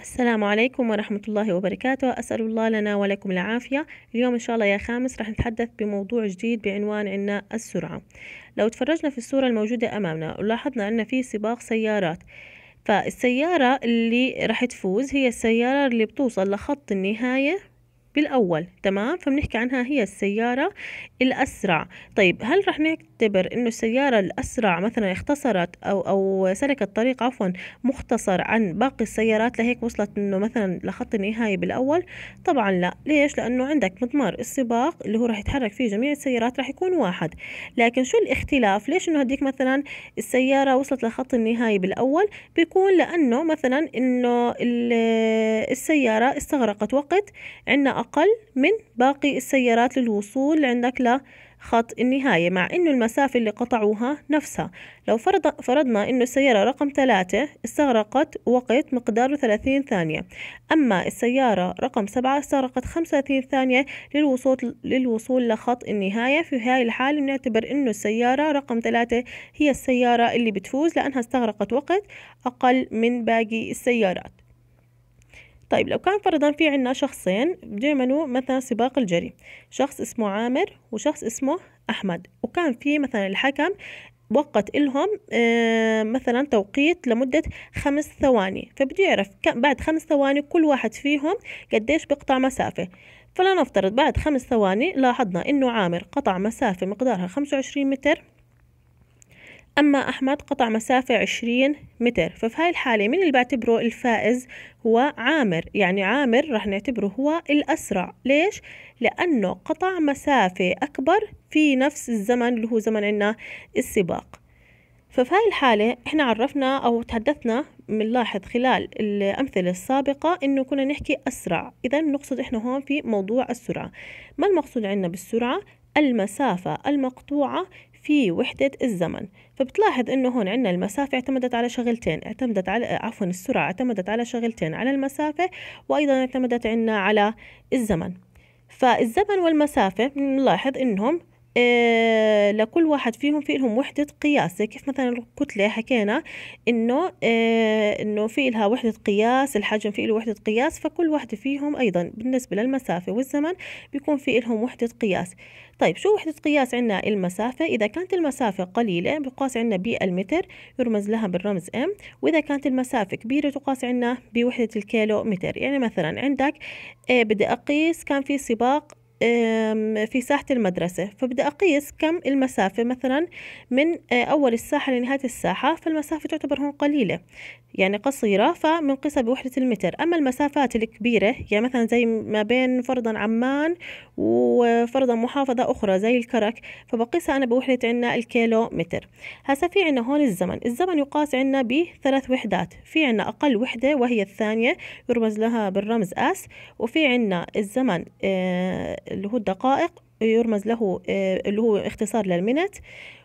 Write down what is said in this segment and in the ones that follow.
السلام عليكم ورحمة الله وبركاته. أسأل الله لنا ولكم العافية. اليوم إن شاء الله يا خامس رح نتحدث بموضوع جديد بعنوان عنا السرعة. لو تفرجنا في الصورة الموجودة أمامنا ولاحظنا أن في سباق سيارات. فالسيارة اللي رح تفوز هي السيارة اللي بتوصل لخط النهاية بالأول تمام؟ فبنحكي عنها هي السيارة الأسرع. طيب هل رح نعتبر إنه السيارة الأسرع مثلا اختصرت أو أو سلكت طريق عفوا مختصر عن باقي السيارات لهيك وصلت إنه مثلا لخط النهاية بالأول؟ طبعا لا. ليش؟ لأنه عندك مضمار السباق اللي هو رح يتحرك فيه جميع السيارات رح يكون واحد. لكن شو الاختلاف؟ ليش إنه هديك مثلا السيارة وصلت لخط النهاية بالأول؟ بيكون لأنه مثلا إنه السيارة استغرقت وقت عندنا أقل من باقي السيارات للوصول عندك لخط النهاية مع إنه المسافة اللي قطعوها نفسها. لو فرض فرضنا إنه السيارة رقم ثلاثة استغرقت وقت مقداره ثلاثين ثانية. أما السيارة رقم سبعة استغرقت خمسة وثلاثين ثانية للوصول للوصول لخط النهاية. في هاي الحالة بنعتبر إنه السيارة رقم ثلاثة هي السيارة اللي بتفوز لأنها استغرقت وقت أقل من باقي السيارات. طيب لو كان فرضا في عنا شخصين بيعملوا مثلا سباق الجري شخص اسمه عامر وشخص اسمه أحمد وكان في مثلا الحكم وقت إلهم آه مثلا توقيت لمدة خمس ثواني فبده يعرف بعد خمس ثواني كل واحد فيهم قديش بيقطع مسافة. فلا نفترض بعد خمس ثواني لاحظنا إنه عامر قطع مسافة مقدارها خمسة وعشرين متر أما أحمد قطع مسافة عشرين متر. ففي هاي الحالة مين اللي بعتبره الفائز؟ هو عامر. يعني عامر رح نعتبره هو الأسرع. ليش؟ لأنه قطع مسافة أكبر في نفس الزمن اللي هو زمن عنا السباق. ففي هاي الحالة إحنا عرفنا أو تحدثنا بنلاحظ خلال الأمثلة السابقة إنه كنا نحكي أسرع. إذا نقصد إحنا هون في موضوع السرعة. ما المقصود عندنا بالسرعة؟ المسافة المقطوعة في وحدة الزمن. فبتلاحظ إنه هون عندنا المسافة اعتمدت على شغلتين اعتمدت على عفوا السرعة اعتمدت على شغلتين على المسافة وأيضا اعتمدت عندنا على الزمن. فالزمن والمسافة بنلاحظ إنهم آه لكل واحد فيهم في لهم وحدة قياس كيف مثلا الكتلة حكينا إنه آه إنه في لها وحدة قياس الحجم في له وحدة قياس فكل واحدة فيهم أيضا بالنسبة للمسافة والزمن بيكون في لهم وحدة قياس. طيب شو وحدة قياس عنا المسافة إذا كانت المسافة قليلة بقاس عنا بالمتر يرمز لها بالرمز M وإذا كانت المسافة كبيرة تقاس عنا بوحدة الكيلو متر. يعني مثلا عندك آه بدي أقيس كان في سباق في ساحة المدرسة. فبدي أقيس كم المسافة مثلا من آه، أول الساحة لنهاية الساحة فالمسافة تعتبر هون قليلة يعني قصيرة فبنقيسها بوحدة المتر. أما المسافات الكبيرة يعني مثلا زي ما بين فرضا عمان وفرضا محافظة أخرى زي الكرك فبقيسها أنا بوحدة عنا الكيلو متر هسا في عنا هون الزمن. الزمن يقاس عنا بثلاث وحدات. في عنا أقل وحدة وهي الثانية يرمز لها بالرمز أس وفي عنا الزمن آه اللي هو الدقائق يرمز له آه اللي هو اختصار للمنت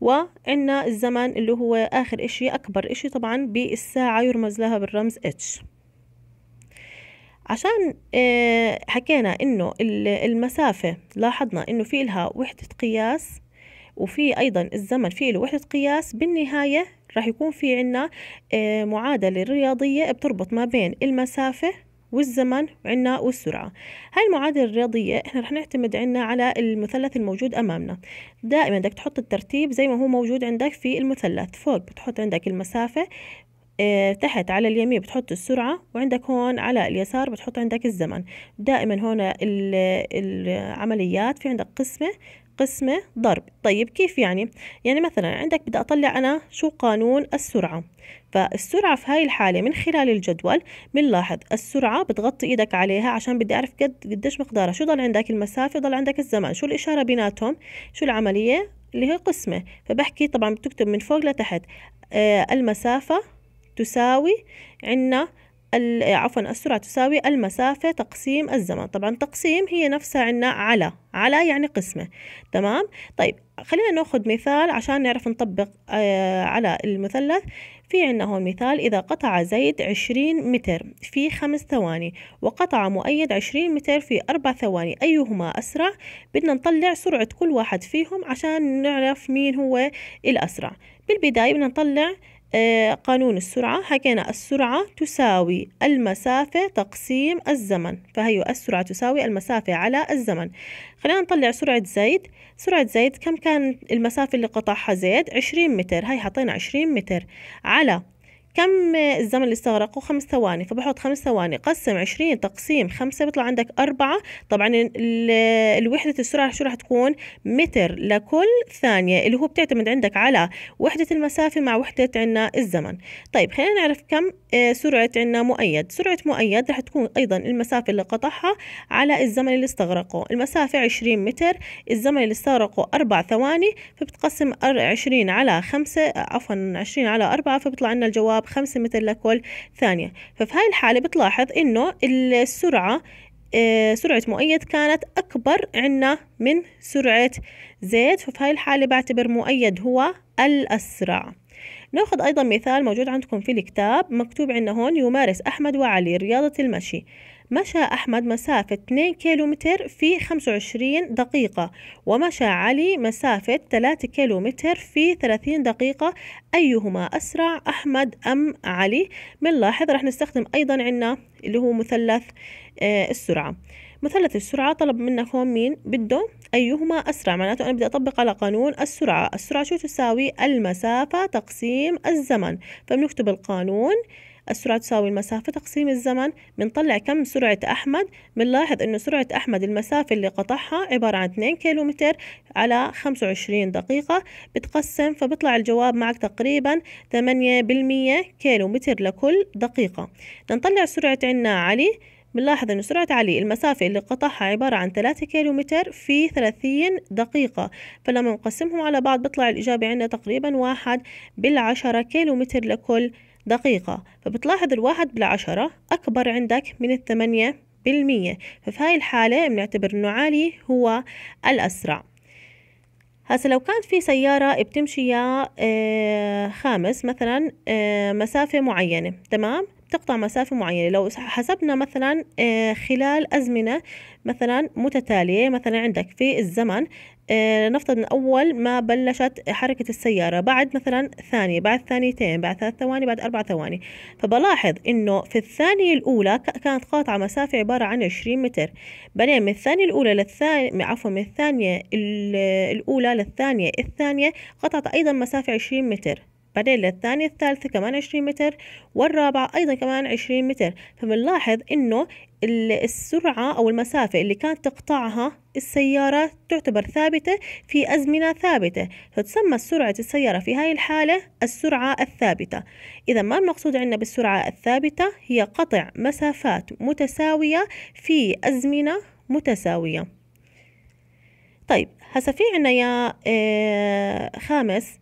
وعندنا الزمن اللي هو آخر إشي أكبر إشي طبعا بالساعة يرمز لها بالرمز H. عشان آه، حكينا إنه المسافة لاحظنا إنه في لها وحدة قياس وفي أيضا الزمن في له وحدة قياس بالنهاية راح يكون في عنا آه، معادلة رياضية بتربط ما بين المسافة والزمن عنا والسرعة. هاي المعادلة الرياضية إحنا رح نعتمد عنا على المثلث الموجود أمامنا. دائما بدك تحط الترتيب زي ما هو موجود عندك في المثلث. فوق بتحط عندك المسافة آه تحت على اليمين بتحط السرعة وعندك هون على اليسار بتحط عندك الزمن. دائما هون العمليات في عندك قسمة قسمة ضرب. طيب كيف يعني؟ يعني مثلا عندك بدي أطلع أنا شو قانون السرعة. فالسرعة في هاي الحالة من خلال الجدول بنلاحظ السرعة بتغطي إيدك عليها عشان بدي أعرف قد قديش مقدارها. شو ضل عندك؟ المسافة ضل عندك الزمن. شو الإشارة بيناتهم؟ شو العملية؟ اللي هي قسمة. فبحكي طبعا بتكتب من فوق لتحت آه المسافة تساوي عنا عفوا السرعة تساوي المسافة تقسيم الزمن. طبعا تقسيم هي نفسها عنا على على يعني قسمة. تمام؟ طيب خلينا نأخذ مثال عشان نعرف نطبق آه على المثلث. في عنا هون مثال إذا قطع زيد عشرين متر في خمس ثواني وقطع مؤيد عشرين متر في أربع ثواني أيهما أسرع؟ بدنا نطلع سرعة كل واحد فيهم عشان نعرف مين هو الأسرع. بالبداية بدنا نطلع قانون السرعة حكينا السرعة تساوي المسافة تقسيم الزمن. فهي السرعة تساوي المسافة على الزمن. خلينا نطلع سرعة زيد سرعة زيد كم كان المسافة اللي قطعها زيد عشرين متر. هاي حطينا عشرين متر. على كم الزمن اللي استغرقه؟ خمس ثواني. فبحط خمس ثواني. قسم عشرين تقسيم خمسة بيطلع عندك أربعة. طبعا الوحدة السرعة شو راح تكون؟ متر لكل ثانية اللي هو بتعتمد عندك على وحدة المسافة مع وحدة عنا الزمن. طيب خلينا نعرف كم آه، سرعة عنا مؤيد. سرعة مؤيد راح تكون أيضا المسافة اللي قطعها على الزمن اللي استغرقه. المسافة عشرين متر الزمن اللي استغرقه أربع ثواني فبتقسم عشرين على خمسة عفوا عشرين على أربعة فبيطلع عنا الجواب بخمسة متر لكل ثانية. ففي هاي الحالة بتلاحظ إنه السرعة آه، سرعة مؤيد كانت أكبر عنا من سرعة زيت. ففي هاي الحالة بعتبر مؤيد هو الأسرع. نأخذ أيضا مثال موجود عندكم في الكتاب مكتوب عندنا هون يمارس أحمد وعلي رياضة المشي. مشى أحمد مسافة 2 كيلومتر في 25 دقيقة ومشى علي مسافة 3 كيلومتر في 30 دقيقة. أيهما أسرع أحمد أم علي؟ بنلاحظ رح نستخدم أيضا عنا اللي هو مثلث آه السرعة. مثلث السرعة طلب منك هون مين؟ بده أيهما أسرع؟ معناته أنا بدي أطبق على قانون السرعة. السرعة شو تساوي؟ المسافة تقسيم الزمن. فبنكتب القانون السرعة تساوي المسافة تقسيم الزمن بنطلع كم سرعة أحمد. بنلاحظ إنه سرعة أحمد المسافة اللي قطعها عبارة عن 2 كيلومتر على 25 دقيقة. بتقسم فبيطلع الجواب معك تقريبا 8% كيلومتر لكل دقيقة. نطلع سرعة عنا علي. بنلاحظ أن سرعة علي المسافة اللي قطعها عبارة عن 3 كيلومتر في 30 دقيقة. فلما نقسمهم على بعض بيطلع الإجابة عندنا تقريبا واحد بالعشرة كيلومتر لكل دقيقة فبتلاحظ الواحد بالعشرة أكبر عندك من الثمانية بالمية. ففي هاي الحالة بنعتبر إنه علي هو الأسرع. هسا لو كانت في سيارة بتمشي يا آه خامس مثلا آه مسافة معينة تمام؟ تقطع مسافة معينة. لو حسبنا مثلا آه خلال أزمنة مثلا متتالية مثلا عندك في الزمن نفترض من أول ما بلشت حركة السيارة بعد مثلا ثانية بعد ثانيتين بعد ثلاث ثواني بعد أربع ثواني. فبلاحظ إنه في الثانية الأولى كانت قاطعة مسافة عبارة عن عشرين متر. بعدين من الثانية الأولى للثانية عفوا من الثانية الأولى للثانية الثانية قطعت أيضا مسافة عشرين متر. بعدين للثانية الثالثة كمان عشرين متر والرابعة أيضا كمان عشرين متر. فبنلاحظ إنه السرعة أو المسافة اللي كانت تقطعها السيارة تعتبر ثابتة في أزمنة ثابتة. فتسمى سرعة السيارة في هاي الحالة السرعة الثابتة. إذا ما المقصود عندنا بالسرعة الثابتة؟ هي قطع مسافات متساوية في أزمنة متساوية. طيب هسا في عنا يا آه خامس.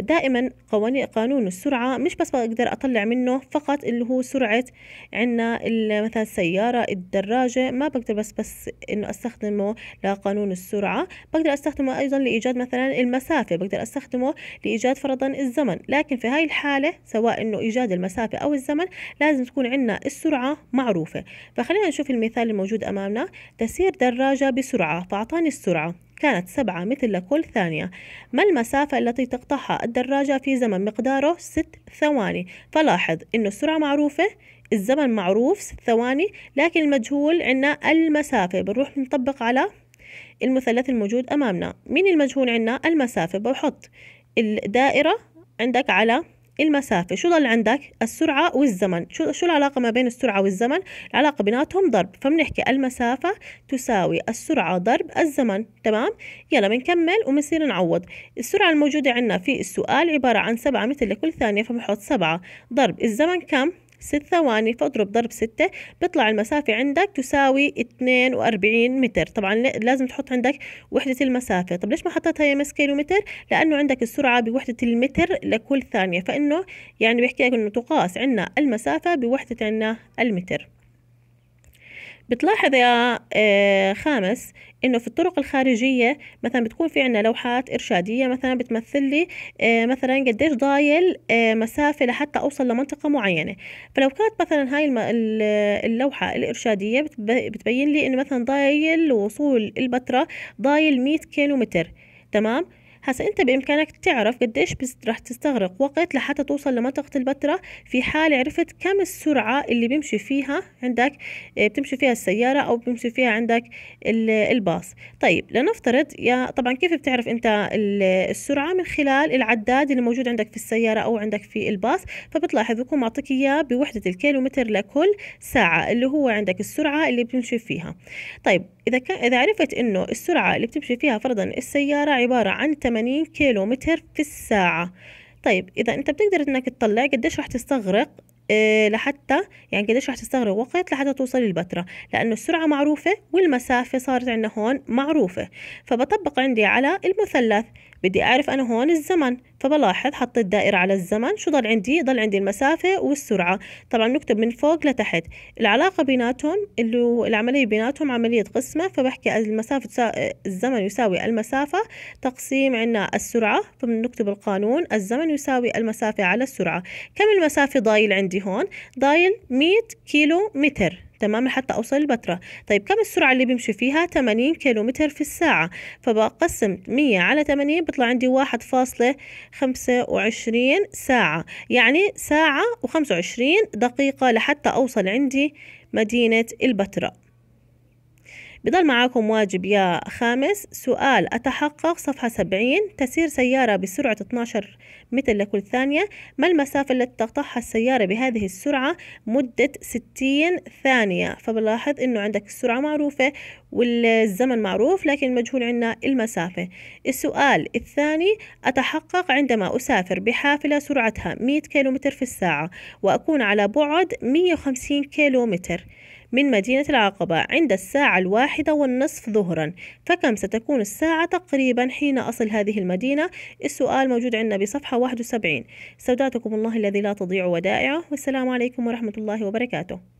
دائما قوانين قانون السرعة مش بس بقدر أطلع منه فقط اللي هو سرعة عنا مثلا السيارة الدراجة. ما بقدر بس بس إنه أستخدمه لقانون السرعة. بقدر أستخدمه أيضا لإيجاد مثلا المسافة بقدر أستخدمه لإيجاد فرضا الزمن. لكن في هاي الحالة سواء إنه إيجاد المسافة أو الزمن لازم تكون عنا السرعة معروفة. فخلينا نشوف المثال الموجود أمامنا. تسير دراجة بسرعة فأعطاني السرعة. كانت سبعة متر لكل ثانية. ما المسافة التي تقطعها الدراجة في زمن مقداره ست ثواني؟ فلاحظ إنه السرعة معروفة الزمن معروف ست ثواني لكن المجهول عنا المسافة. بنروح نطبق على المثلث الموجود أمامنا. مين المجهول عنا المسافة؟ بحط الدائرة عندك على المسافة شو ضل عندك؟ السرعة والزمن. شو, شو العلاقة ما بين السرعة والزمن؟ العلاقة بيناتهم ضرب. فبنحكي المسافة تساوي السرعة ضرب الزمن. تمام؟ يلا بنكمل وبنصير نعوض. السرعة الموجودة عندنا في السؤال عبارة عن سبعة متر لكل ثانية فبنحط سبعة. ضرب الزمن كم؟ ست ثواني فاضرب ضرب ستة بيطلع المسافة عندك تساوي اتنين وأربعين متر. طبعا لازم تحط عندك وحدة المسافة. طب ليش ما حطيتها هي مس كيلو متر؟ لأنه عندك السرعة بوحدة المتر لكل ثانية. فإنه يعني بيحكي لك إنه تقاس عنا المسافة بوحدة عنا المتر. بتلاحظ يا آه، خامس إنه في الطرق الخارجية مثلا بتكون في عنا لوحات إرشادية مثلا بتمثل لي آه، مثلا قديش ضايل آه، مسافة لحتى أوصل لمنطقة معينة. فلو كانت مثلا هاي اللوحة الإرشادية بتبين لي إنه مثلا ضايل وصول البتراء ضايل 100 كيلو متر تمام؟ هسا أنت بإمكانك تعرف قديش راح تستغرق. وقت لحتى توصل لمنطقة البتراء في حال عرفت كم السرعة اللي بيمشي فيها عندك آه، بتمشي فيها السيارة أو بيمشي فيها عندك الباص. طيب لنفترض يا طبعا كيف بتعرف أنت السرعة؟ من خلال العداد اللي موجود عندك في السيارة أو عندك في الباص. فبتلاحظ بكون معطيك إياه بوحدة الكيلومتر لكل ساعة اللي هو عندك السرعة اللي بتمشي فيها. طيب إذا كان إذا عرفت إنه السرعة اللي بتمشي فيها فرضا السيارة عبارة عن 80 كيلو متر في الساعة. طيب إذا أنت بتقدر إنك تطلع قديش راح تستغرق؟ إيه لحتى يعني قديش راح تستغرق وقت لحتى توصل للبتراء لأنه السرعة معروفة والمسافة صارت عندنا هون معروفة. فبطبق عندي على المثلث بدي أعرف أنا هون الزمن. فبلاحظ حطيت دائرة على الزمن شو ضل عندي؟ ضل عندي المسافة والسرعة. طبعا نكتب من فوق لتحت. العلاقة بيناتهم اللي العملية بيناتهم عملية قسمة. فبحكي المسافة تسا... الزمن يساوي المسافة تقسيم عنا السرعة. فبنكتب القانون الزمن يساوي المسافة على السرعة. كم المسافة ضايل عندي هون؟ ضايل 100 كيلو متر. تمام لحتى أوصل البتراء. طيب كم السرعة اللي بيمشي فيها؟ 80 كيلومتر في الساعة. فبقسم 100 على 80 بيطلع عندي واحد فاصلة خمسة وعشرين ساعة. يعني ساعة وخمسة وعشرين دقيقة لحتى أوصل عندي مدينة البتراء. بضل معاكم واجب يا خامس. سؤال أتحقق صفحة سبعين؟ تسير سيارة بسرعة 12 متر لكل ثانية. ما المسافة التي تقطعها السيارة بهذه السرعة مدة 60 ثانية؟ فبلاحظ إنه عندك السرعة معروفة والزمن معروف لكن المجهول عندنا المسافة. السؤال الثاني أتحقق عندما أسافر بحافلة سرعتها 100 كيلومتر في الساعة وأكون على بعد 150 كيلومتر؟ من مدينة العقبة عند الساعة الواحدة والنصف ظهرا. فكم ستكون الساعة تقريبا حين أصل هذه المدينة؟ السؤال موجود عندنا بصفحة 71 استودعتكم الله الذي لا تضيع ودائعه. والسلام عليكم ورحمة الله وبركاته.